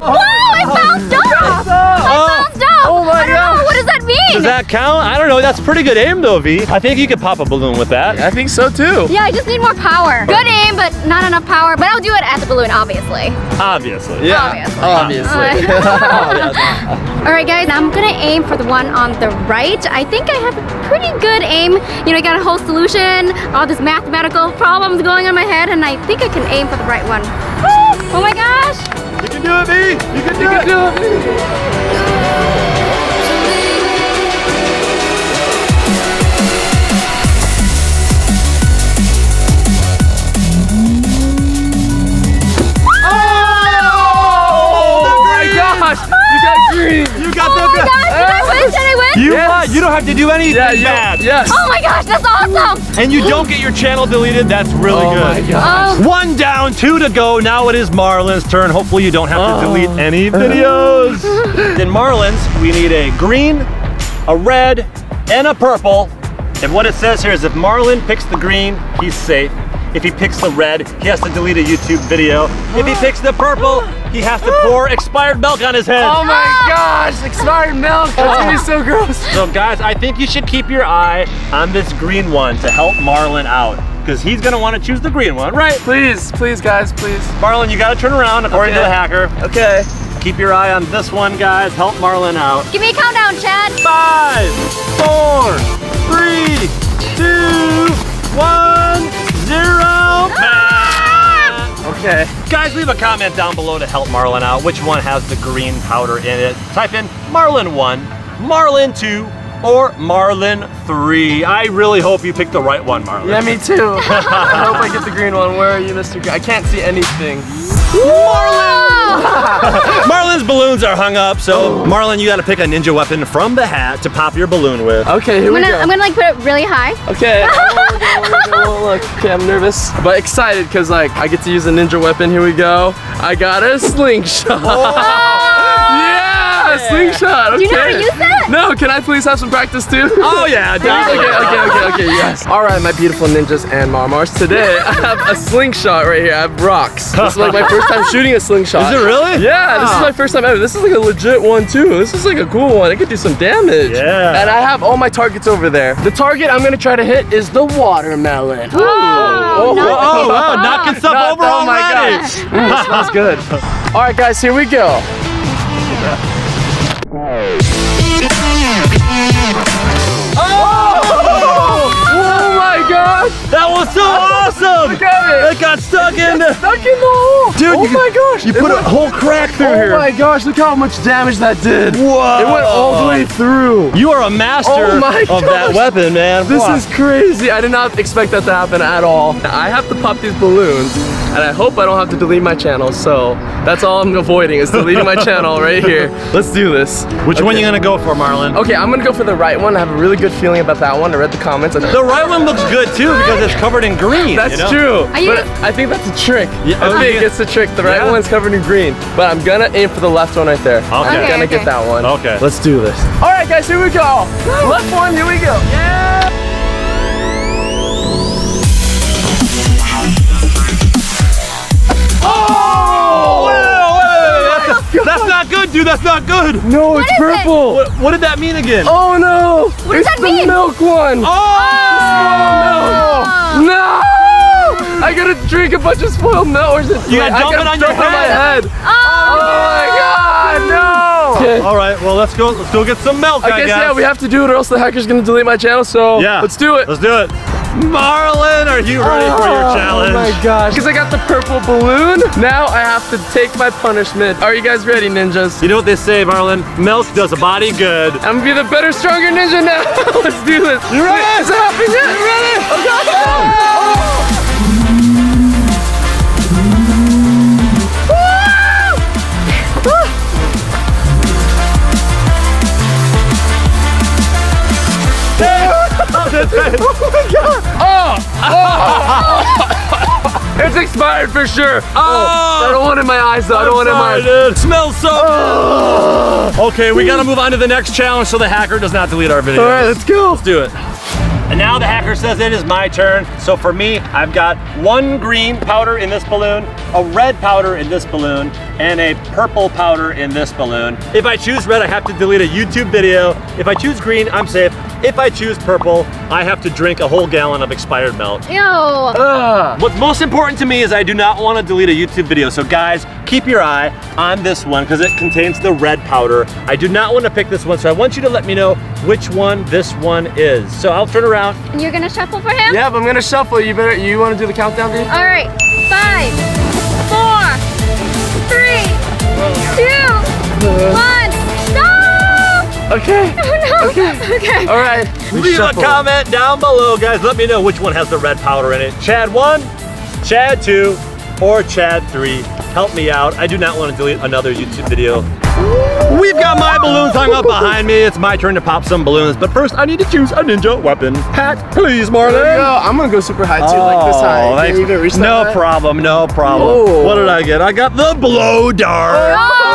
Whoa, I bounced off! I bounced off! Oh my I don't know, gosh. what does that mean? Does that count? I don't know, that's pretty good aim though, Vy. I think you could pop a balloon with that. I think so too. yeah, I just need more power. Good aim, but not enough power. But I'll do it at the balloon, obviously. Obviously. Yeah. Obviously. Obviously. All right, guys, I'm gonna aim for the one on the right. I think I have a pretty good aim. You know, I got a whole solution, all these mathematical problems going on in my head, and I think I can aim for the right one. Woo! Oh my gosh! You can do it, Vy! You can do You it! can do it. Gosh! You got green! You got Oh the my gosh! Did I win? Did I win? You Yes. won. You don't have to do anything Yeah, you, bad. yes. Oh my gosh, that's awesome! And you don't get your channel deleted. That's really Oh good. my god. Oh, One down, two to go. Now it is Marlin's turn. Hopefully you don't have to Oh. delete any videos. In Marlin's, we need a green, a red, and a purple. And what it says here is if Marlin picks the green, he's safe. If he picks the red, he has to delete a YouTube video. If he picks the purple, he has to pour expired milk on his head. Oh my gosh! Expired milk! That's gonna be so gross. So guys, I think you should keep your eye on this green one to help Marlin out. Because he's gonna wanna choose the green one, right? Please, please, guys, please. Marlin, you gotta turn around according to the hacker. Okay. Keep your eye on this one, guys. Help Marlin out. give me a countdown, Chad. Five, four, three, two, one, zero. Ah! Okay. Guys, leave a comment down below to help Marlin out. Which one has the green powder in it? Type in Marlin 1, Marlin 2, or Marlin 3. I really hope you picked the right one, Marlin. Yeah, me too. I hope I get the green one. Where are you, Mr. Green? I can't see anything. Marlin! Marlin's balloons are hung up, so Marlin, you gotta pick a ninja weapon from the hat to pop your balloon with. Okay, here I'm we gonna, go. I'm gonna like put it really high. Okay. Oh, Oh, look. Okay, I'm nervous, but excited because like I get to use a ninja weapon. Here we go. I got a slingshot. yeah, a slingshot. Okay. Do you know how to use that? No, can I please have some practice too? Oh yeah, Okay, definitely. okay, okay, okay, yes. All right, my beautiful ninjas and marmars. Today, I have a slingshot right here. I have rocks. This is like my first time shooting a slingshot. Is it really? Yeah, this is my first time ever. This is like a legit one too. This is like a cool one. It could do some damage. Yeah. And I have all my targets over there. The target I'm gonna try to hit is the watermelon. Oh, Oh, no. oh, wow, knocking stuff Not- over oh my gosh. Mm, smells good. All right, guys, here we go. Oh! Oh my gosh! That was so awesome! Look at it. It got stuck in the... Stuck in the hole. Dude, dude. Oh you, my gosh, You it put a whole crack through Oh here. Oh my gosh, look how much damage that did. Whoa. It went all the way through. You are a master Oh my of that weapon, man. This Wow. is crazy. I did not expect that to happen at all. I have to pop these balloons, and I hope I don't have to delete my channel. So that's all I'm avoiding is deleting my channel right here. Let's do this. Which one Okay. you gonna go for, Marlin? Okay, I'm gonna go for the right one. I have a really good feeling about that one. I read the comments. And The right one looks good too because it's covered in green. that's you know? true. Are you- But I think that's a trick. Yeah, I oh, think it's a trick. The right Yeah. one's covered in green. But I'm gonna aim for the left one right there. Okay. I'm gonna okay. get that one. Okay. Let's do this. All right, guys, here we go. Left one, here we go. Yeah. Oh! Wait, wait, wait, wait, That's, that's not good, dude. That's not good. No, What it's is it? purple. What, what did that mean again? Oh no! What does it's that the mean? milk one. Oh! oh no. Oh! No! I gotta drink a bunch of spoiled milk. Or is it? You gotta I dump gotta it on your dump my head. head. Oh, oh my god! No! Okay. All right, well let's go. Let's go get some milk. I guess yeah, we have to do it, or else the hacker's gonna delete my channel. So Yeah. let's do it. Let's do it. Marlin, are you ready for your oh challenge? Oh my gosh! Because I got the purple balloon. Now I have to take my punishment. Are you guys ready, ninjas? You know what they say, Marlin? Milk does a body good. I'm gonna be the better, stronger ninja now. let's do this. You ready? Is it happening yet? You ready? Oh, Oh oh. It's expired for sure. Oh, I don't want it in my eyes though. I don't want it in my Sorry, eyes. dude. Smells so oh. good. Okay, we gotta move on to the next challenge so the hacker does not delete our video. All right, let's go. Let's do it. And now the hacker says it is my turn. So for me, I've got one green powder in this balloon, a red powder in this balloon, and a purple powder in this balloon. If I choose red, I have to delete a YouTube video. If I choose green, I'm safe. If I choose purple, I have to drink a whole gallon of expired milk. Ew. Ah. What's most important to me is I do not want to delete a YouTube video. So guys, keep your eye on this one because it contains the red powder. I do not want to pick this one. So I want you to let me know which one this one is. So I'll turn around. And you're gonna shuffle for him? Yep, I'm gonna shuffle. You better. You want to do the countdown, dude? All right. Five, four, three, two, one. No! Okay. Oh no. Okay. Okay. All right. we Leave shuffle. a comment down below, guys. Let me know which one has the red powder in it. Chad 1, Chad 2, or Chad 3. Help me out. I do not want to delete another YouTube video. We've got my balloons hung up behind me. It's my turn to pop some balloons. But first, I need to choose a ninja weapon. Hat, please, Marlin. There go. I'm gonna go super high too, like this oh, high. Oh, Can't thanks. even reach no high. problem, no problem. Oh. What did I get? I got the blow dart. Oh!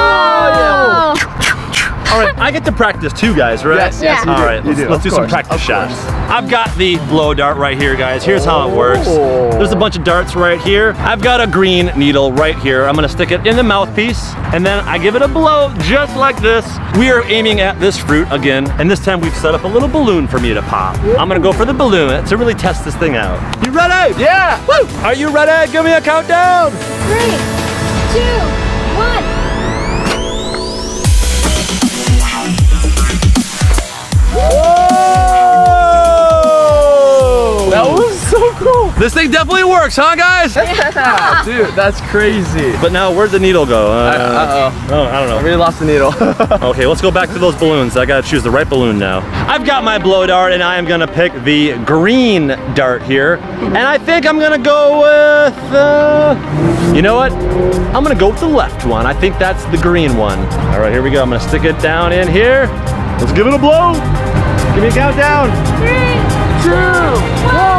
All right, I get to practice too, guys, right? Yes, yes, Yeah. All right, you let's, do. let's of do some practice shots. I've got the blow dart right here, guys. Here's how it works. Oh. There's a bunch of darts right here. I've got a green needle right here. I'm gonna stick it in the mouthpiece, and then I give it a blow just like this. We are aiming at this fruit again, and this time we've set up a little balloon for me to pop. I'm gonna go for the balloon to really test this thing out. You ready? Yeah. Woo! Are you ready? Give me a countdown. Three, two, This thing definitely works, huh, guys? Yeah, dude, that's crazy. But now, where'd the needle go? Uh, Uh oh. oh, I don't know. I really lost the needle. Okay, let's go back to those balloons. I gotta choose the right balloon now. I've got my blow dart and I am gonna pick the green dart here. And I think I'm gonna go with, uh, you know what? I'm gonna go with the left one. I think that's the green one. All right, here we go. I'm gonna stick it down in here. Let's give it a blow. Give me a countdown. Three, Two, one.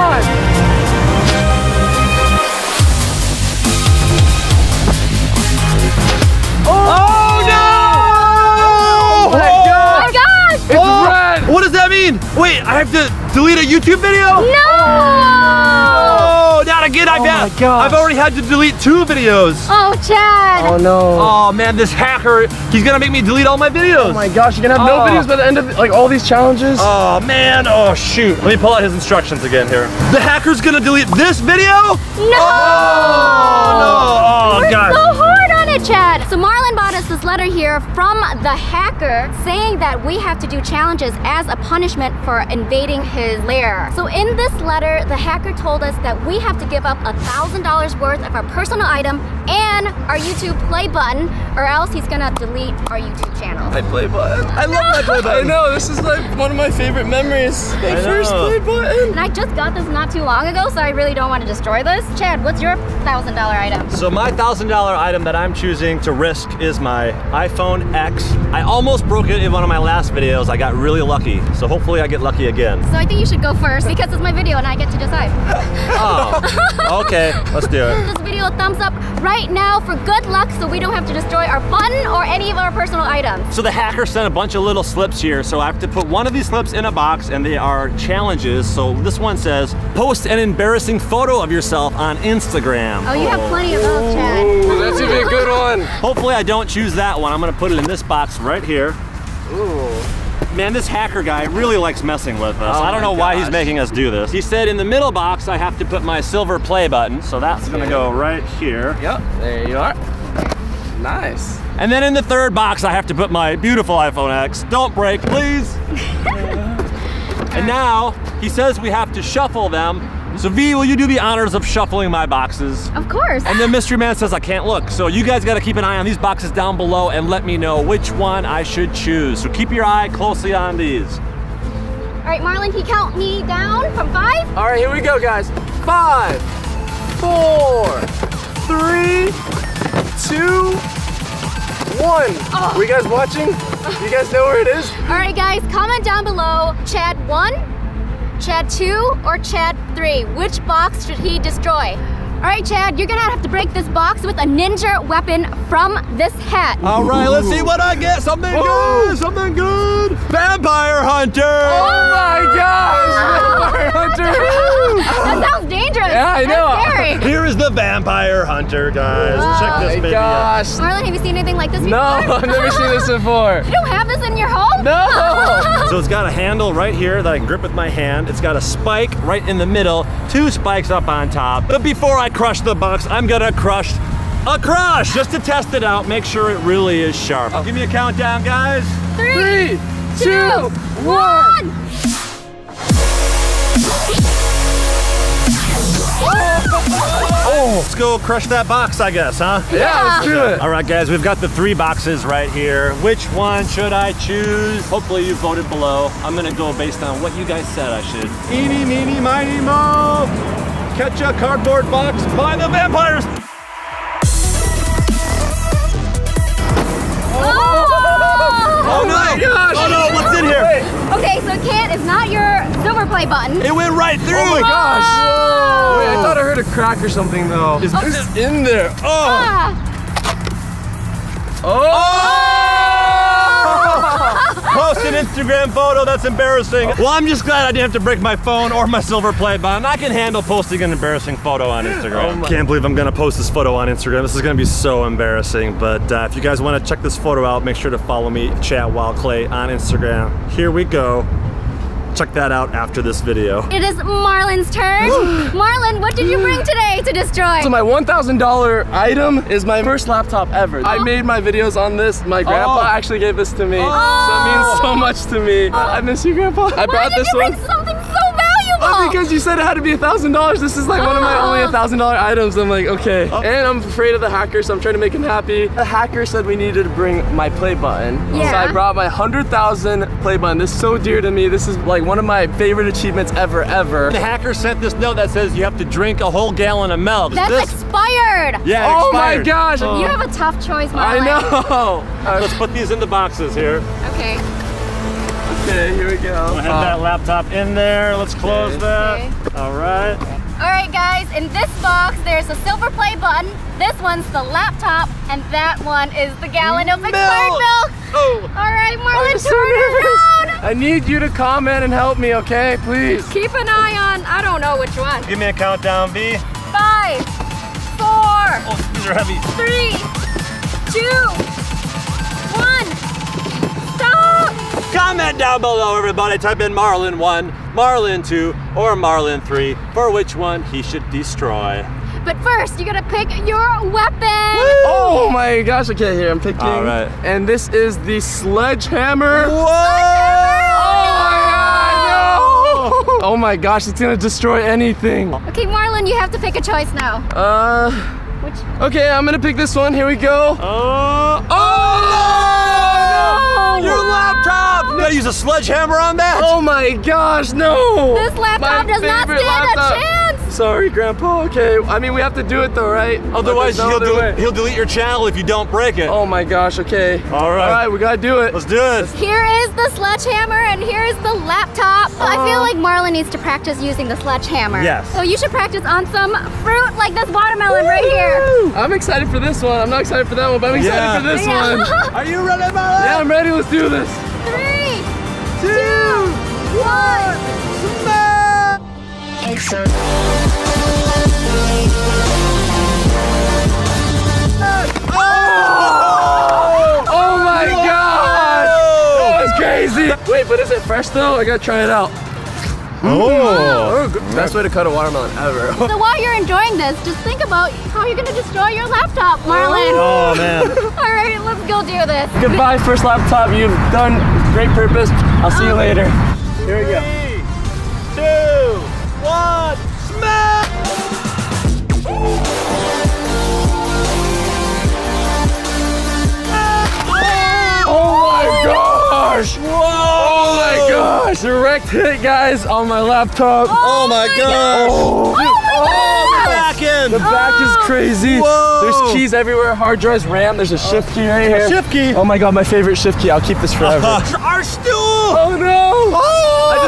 That mean? Wait, I have to delete a YouTube video? No! Oh, not again. I've, Oh had- my gosh. I've already had to delete two videos. Oh, Chad! Oh no. Oh man, this hacker, he's gonna make me delete all my videos. Oh my gosh, you're gonna have no Oh. videos by the end of like all these challenges. Oh man, oh shoot. Let me pull out his instructions again here. The hacker's gonna delete this video? No! Oh no, oh We're god. so hard on it, Chad. So Marlin bought us this letter here from the hacker saying that we have to do challenges as a punishment for invading his lair. So in this letter, the hacker told us that we have to give up a $1,000 worth of our personal item and our YouTube play button or else he's gonna delete our YouTube channel. My play button. I love my play button. I know, this is like one of my favorite memories. My I first know. play button. And I just got this not too long ago, so I really don't want to destroy this. Chad, what's your $1,000 item? So my thousand dollar item that I'm choosing to risk is my iPhone X. I almost broke it in one of my last videos. I got really lucky. So hopefully I get lucky again. So I think you should go first because it's my video and I get to decide. Oh, okay, let's do it. this video a thumbs up right now for good luck so we don't have to destroy our button or any of our personal items. So the hacker sent a bunch of little slips here. So I have to put one of these slips in a box and they are challenges. So this one says, post an embarrassing photo of yourself on Instagram. Oh, you have plenty of those, Chad. Ooh, that's gonna be a good one. Hopefully I don't choose that one. I'm gonna put it in this box right here. Ooh. Man, this hacker guy really likes messing with us. Oh I don't know why he's making us do this. He said in the middle box I have to put my silver play button. So that's gonna go right here. Yep, there you are. Nice. And then in the third box I have to put my beautiful iPhone X. Don't break, please. and now he says we have to shuffle them. So Vy, will you do the honors of shuffling my boxes? Of course. And then Mystery Man says I can't look. So you guys gotta keep an eye on these boxes down below and let me know which one I should choose. So keep your eye closely on these. All right, Marlin, can you count me down from five? All right, here we go, guys. Five, four, three, two, one. Oh. Were you guys watching? You guys know where it is? All right, guys, comment down below Chad 1, Chad 2, or Chad 3. Which box should he destroy? All right, Chad, you're gonna have to break this box with a ninja weapon from this hat. All right, let's see what I get. Something Whoa. good, something good. Vampire Hunter. Oh, oh my gosh! Vampire Hunter! that sounds dangerous. Yeah, I know. That's scary. Here is the Vampire Hunter, guys. Check Oh this my baby out. gosh. Marlin, have you seen anything like this before? No. I've never seen this before. You don't have this in your home? No. So it's got a handle right here that I can grip with my hand. It's got a spike right in the middle, two spikes up on top. But before I crush the box, I'm gonna crush a crush just to test it out, make sure it really is sharp. Oh. Give me a countdown, guys. Three, Three, two, two, one. Oh, let's go crush that box, I guess, huh? Yeah, let's do it. All right, guys, we've got the three boxes right here. Which one should I choose? Hopefully you voted below. I'm gonna go based on what you guys said I should. Eeny, meeny, miny, mo. Catch a cardboard box by the vampires. Oh! Oh, my gosh. Oh no, what's in here? Okay, so it it's not your silver play button. It went right through. Oh my gosh. Oh. Wait, I thought I heard a crack or something though. Is this in there? Oh. Ah. Oh. Post an Instagram photo, that's embarrassing. Well, I'm just glad I didn't have to break my phone or my silver play button. I can handle posting an embarrassing photo on Instagram. Oh Can't believe I'm gonna post this photo on Instagram. This is gonna be so embarrassing. But uh, if you guys wanna check this photo out, make sure to follow me, Chad Wild Clay on Instagram. Here we go. Check that out after this video. It is Marlin's turn. Marlin, what did you bring mm. today to destroy? So my $1,000 item is my first laptop ever. I oh. made my videos on this. My oh. grandpa Oh. actually gave this to me. Oh. So it means oh. so much to me. I miss you, grandpa. I Why brought did this you one. Oh, because you said it had to be a thousand dollars. This is like one of my only a oh. thousand dollar items. I'm like, okay. Oh. And I'm afraid of the hacker, so I'm trying to make him happy. The hacker said we needed to bring my play button. So I brought my hundred thousand play button. This is so dear to me. This is like one of my favorite achievements ever, ever. The hacker sent this note that says you have to drink a whole gallon of milk. Is That's this? expired. yeah, it Oh my expired. gosh. You have a tough choice, I know. Let's put these in the boxes here. Okay. Okay, here we go. Go ahead, uh, that laptop in there. Let's close Okay. that. All right. All right, guys. In this box, there's a silver play button. This one's the laptop, and that one is the gallon of expired milk. Oh. All right, Marlin, I'm so turn nervous. around. I need you to comment and help me, okay? Please. Keep an eye on. I don't know which one. Give me a countdown, Vy. Five, four, Oh, these are heavy. three, two, Comment down below, everybody. Type in Marlin 1, Marlin 2, or Marlin 3 for which one he should destroy. But first, you gotta pick your weapon. Oh my gosh, okay, here I'm picking. All right. And this is the sledgehammer. Whoa! Oh my god, no! Oh my gosh, it's gonna destroy anything. Okay, Marlin, you have to pick a choice now. Uh, Which? okay, I'm gonna pick this one. Here we go. Oh! Oh! Oh, your laptop! You gotta use a sledgehammer on that? Oh my gosh, no! This laptop My does not stand laptop. a chance. Sorry, Grandpa. Okay, I mean we have to do it though, right? Otherwise, Like, he'll, other del- he'll delete your channel if you don't break it. Oh my gosh. Okay. All right. All right, we gotta do it. Let's do it. Here is the sledgehammer and here is the laptop. I feel like Marlin needs to practice using the sledgehammer. Yes. So you should practice on some fruit like this watermelon right here. I'm excited for this one. I'm not excited for that one, but I'm excited Yeah. for this Yeah. one. Are you ready, Marlin? Yeah, I'm ready. Let's do this. Three, two, one. Oh oh my god! That was crazy. Wait, but is it fresh though? I gotta try it out. Oh. oh mm, best way to cut a watermelon ever. So while you're enjoying this, just think about how you're gonna destroy your laptop, Marlin. Oh, oh, man. All right, let's go do this. Goodbye, first laptop. You've done great purpose. I'll see you later. Here we go. Gosh! Whoa! Oh my gosh! The wrecked hit, guys, on my laptop. Oh, oh my gosh! Oh, Oh, oh back in! the back is oh. crazy. Whoa. There's keys everywhere. Hard drives, RAM. There's a shift key right here. Shift key. Oh my god, my favorite shift key. I'll keep this forever. Our stool! oh no!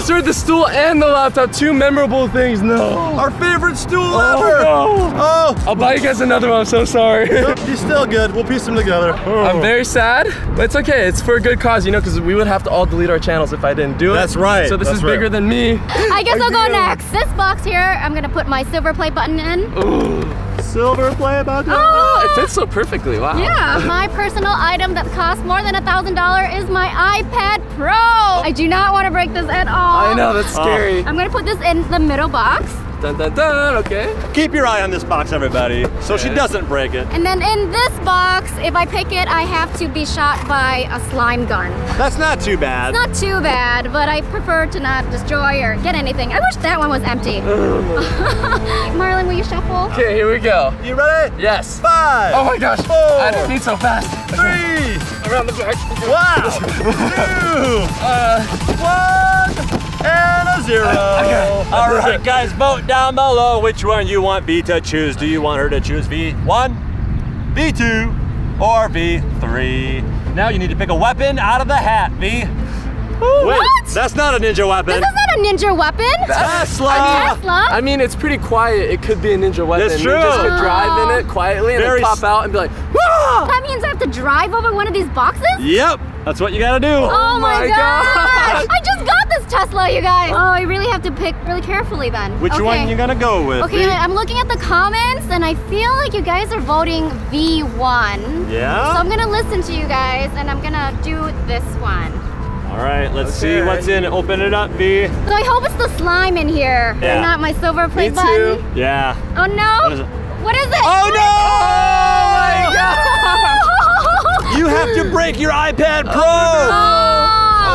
I destroyed the stool and the laptop. Two memorable things. No. Oh. Our favorite stool Oh ever! no! Oh, I'll buy you guys another one. I'm so sorry. he's still good. We'll piece them together. I'm oh. very sad, but it's okay. It's for a good cause, you know, because we would have to all delete our channels if I didn't do it. That's right, So this that's is right. bigger than me. I guess I'll go next. This box here, I'm gonna put my silver play button in. Silver play button. Ah, it fits so perfectly. Wow. Yeah, my personal item that costs more than a thousand dollar is my iPad Pro. I do not want to break this at all. I know that's scary. I'm gonna put this in the middle box, Dun dun dun. Okay. Keep your eye on this box, everybody, so she doesn't break it. and then in this box, if I pick it, I have to be shot by a slime gun. That's not too bad. Not too bad, but I prefer to not destroy or get anything. I wish that one was empty. Marlin, will you shuffle? Okay, here we go. You ready? Yes. Five. Oh my gosh. Four. I didn't need so fast. Three. Around the back. Wow. Two. Uh, One. And a zero. All right, guys, vote down below which one you want Vy to choose. Do you want her to choose V1, V2, or V3? Now you need to pick a weapon out of the hat, Vy. Wait, What? that's not a ninja weapon. This is not a ninja weapon. Tesla. Tesla. I mean, it's pretty quiet. It could be a ninja weapon. That's true. Ninjas could drive in it quietly and Very then pop out and be like, "Wah!" That means I have to drive over one of these boxes? Yep, that's what you gotta do. Oh, oh my, my gosh! gosh. I just got this Tesla, you guys. Oh, I really have to pick really carefully then. Which okay. one you gonna go with? Okay, Vy? I'm looking at the comments and I feel like you guys are voting V1. Yeah? So I'm gonna listen to you guys and I'm gonna do this one. All right, let's see what's in it. Open it up, Vy. So I hope it's the slime in here Yeah. and not my silver plate Me button. too. Yeah. Oh no! What is it? What is it? Oh no! Oh You have to break your iPad Pro! Oh,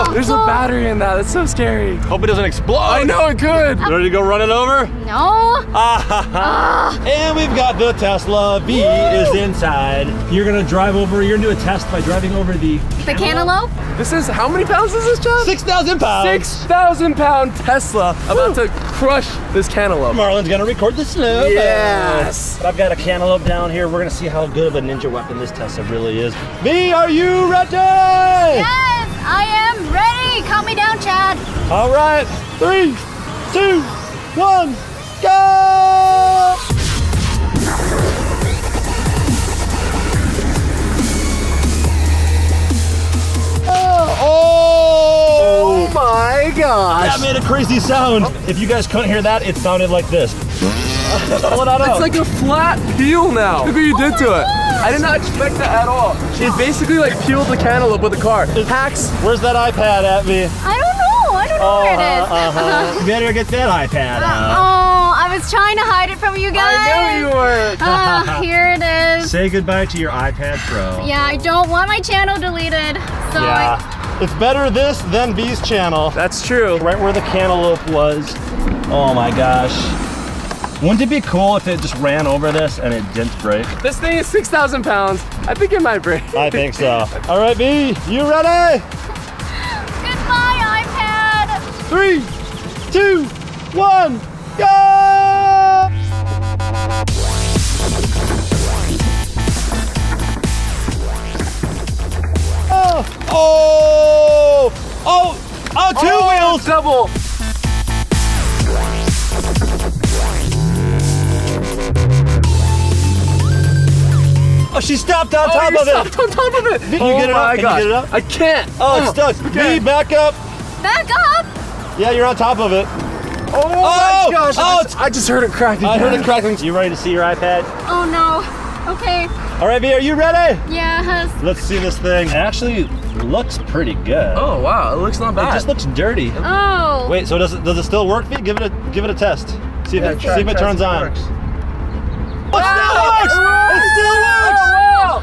There's a battery in that. That's so scary. Hope it doesn't explode. I know it could. You ready to go run it over? No. Ah, ha, ha. And we've got the Tesla. Vy is inside. You're gonna drive over, you're gonna do a test by driving over the The cantaloupe? This is how many pounds is this, John? 6,000 pounds. Six thousand pound Tesla about to crush this cantaloupe. Marlin's gonna record the snow. Yes. I've got a cantaloupe down here. We're gonna see how good of a ninja weapon this Tesla really is. Vy, are you ready? Yes, I am ready. Count me down, Chad. All right, three, two, one, go! Oh, oh, oh! my gosh. That made a crazy sound. If you guys couldn't hear that, it sounded like this. Pull it out. It's like a flat peel now. Look what you did to it. I did not expect that at all. It basically like peeled the cantaloupe with the car. Hacks. Where's that iPad at me? I don't know. I don't know where it is. Uh-huh. You better get that iPad out. Oh, I was was trying to hide it from you guys. I know you were. Ah, here it is. Say goodbye to your iPad Pro. Yeah, I don't want my channel deleted. So I, Yeah. It's better this than Vy's channel. That's true. Right where the cantaloupe was. Oh my gosh. Wouldn't it be cool if it just ran over this and it didn't break? This thing is 6,000 pounds. I think it might break. I think so. All right, Vy, you ready? goodbye, iPad. Three, two, one, go! Oh, oh, oh, oh, two Oh, wheels. Double. Oh, she stopped on Oh, top you of it. stopped on top of it. Can you oh get it up? my Can you get it up? I can't. Oh, it's oh, stuck. okay. Vy, back up. Back up. Yeah, you're on top of it. Oh, Oh, my gosh. oh, I, just, I just heard it crack I heard it again. crackling. You ready to see your iPad? Oh no. Okay. All right, Vy, are you ready? Yes. Let's see this thing. It actually looks pretty good. Oh, wow. It looks not bad. It just looks dirty. Oh. Wait, so does it does it still work? Vy? Give it a give it a test. See if Yeah, it try- see if it turns see on. works. Oh, it still works! it It still works!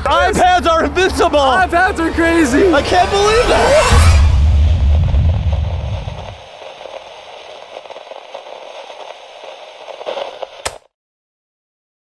IPads are invincible! iPads are crazy. I can't believe that!